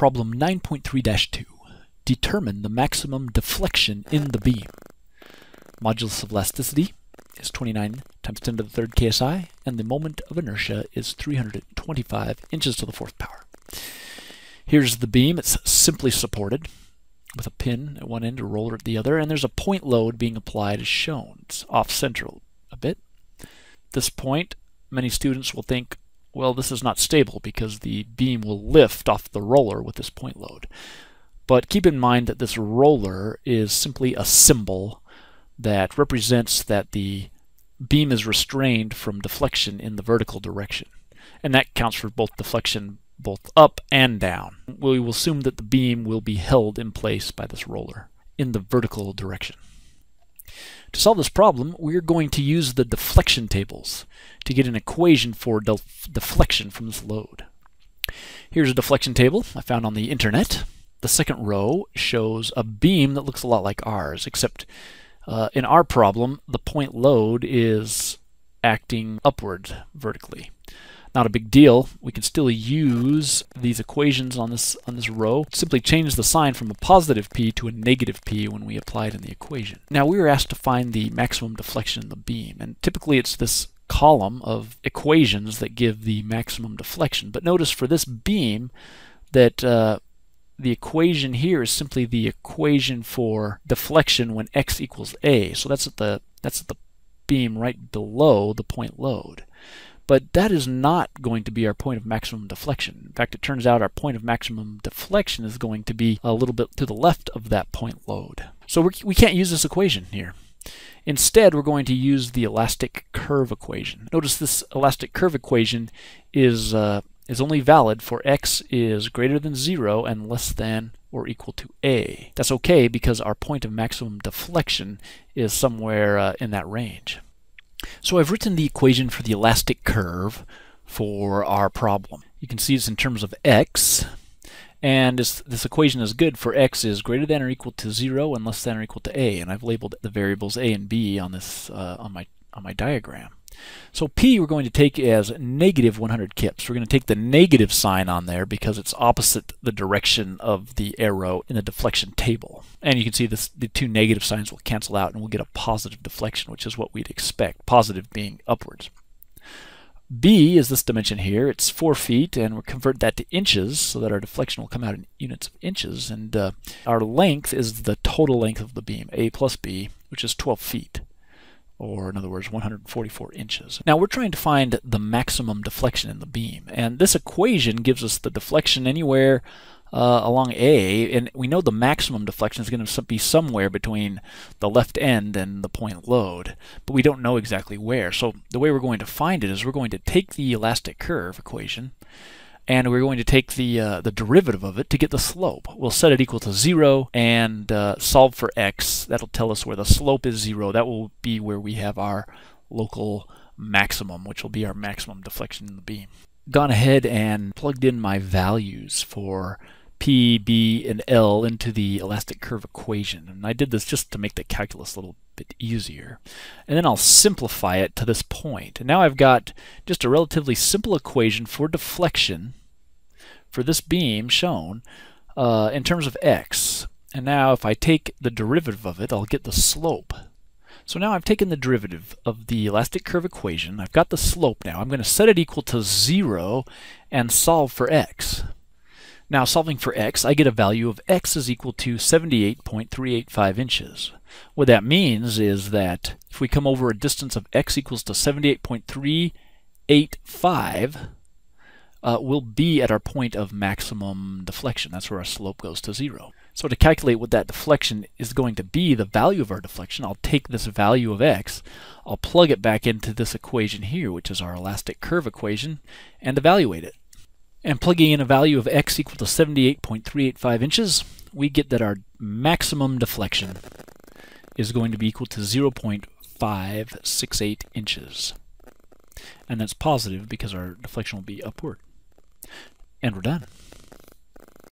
Problem 9.3-2. Determine the maximum deflection in the beam. Modulus of elasticity is 29 times 10 to the third ksi, and the moment of inertia is 325 inches to the fourth power. Here's the beam. It's simply supported with a pin at one end, a roller at the other, and there's a point load being applied as shown. It's off-center a bit. This point, many students will think, well, this is not stable because the beam will lift off the roller with this point load. But keep in mind that this roller is simply a symbol that represents that the beam is restrained from deflection in the vertical direction. And that counts for both deflection both up and down. We will assume that the beam will be held in place by this roller in the vertical direction. To solve this problem, we're going to use the deflection tables to get an equation for def deflection from this load. Here's a deflection table I found on the internet. The second row shows a beam that looks a lot like ours, except uh, in our problem, the point load is acting upward vertically. Not a big deal. We can still use these equations on this on this row. Simply change the sign from a positive p to a negative p when we apply it in the equation. Now we were asked to find the maximum deflection in the beam, and typically it's this column of equations that give the maximum deflection. But notice for this beam that uh, the equation here is simply the equation for deflection when x equals a. So that's at the that's at the beam right below the point load. But that is not going to be our point of maximum deflection. In fact, it turns out our point of maximum deflection is going to be a little bit to the left of that point load. So we're, we can not use this equation here. Instead, we're going to use the elastic curve equation. Notice this elastic curve equation is, uh, is only valid for x is greater than 0 and less than or equal to a. That's okay because our point of maximum deflection is somewhere uh, in that range. So I've written the equation for the elastic curve for our problem. You can see it's in terms of x, and this, this equation is good for x is greater than or equal to 0 and less than or equal to a, and I've labeled the variables a and b on this uh, on my on my diagram. So P we're going to take as negative 100 kips. We're going to take the negative sign on there because it's opposite the direction of the arrow in the deflection table. And you can see this, the two negative signs will cancel out and we'll get a positive deflection, which is what we'd expect, positive being upwards. B is this dimension here. It's 4 feet, and we'll convert that to inches so that our deflection will come out in units of inches. And uh, our length is the total length of the beam, A plus B, which is 12 feet or in other words 144 inches. Now we're trying to find the maximum deflection in the beam and this equation gives us the deflection anywhere uh, along A and we know the maximum deflection is going to be somewhere between the left end and the point load but we don't know exactly where so the way we're going to find it is we're going to take the elastic curve equation and we're going to take the uh, the derivative of it to get the slope. We'll set it equal to 0 and uh, solve for x. That'll tell us where the slope is 0. That will be where we have our local maximum, which will be our maximum deflection in the beam. Gone ahead and plugged in my values for P, B, and L into the elastic curve equation. And I did this just to make the calculus a little bit easier. And then I'll simplify it to this point. And now I've got just a relatively simple equation for deflection for this beam shown uh, in terms of x. And now if I take the derivative of it, I'll get the slope. So now I've taken the derivative of the elastic curve equation. I've got the slope now. I'm going to set it equal to 0 and solve for x. Now solving for x, I get a value of x is equal to 78.385 inches. What that means is that if we come over a distance of x equals to 78.385, uh, we'll be at our point of maximum deflection. That's where our slope goes to zero. So to calculate what that deflection is going to be, the value of our deflection, I'll take this value of x, I'll plug it back into this equation here, which is our elastic curve equation, and evaluate it. And plugging in a value of x equal to 78.385 inches, we get that our maximum deflection is going to be equal to 0.568 inches. And that's positive because our deflection will be upward. And we're done.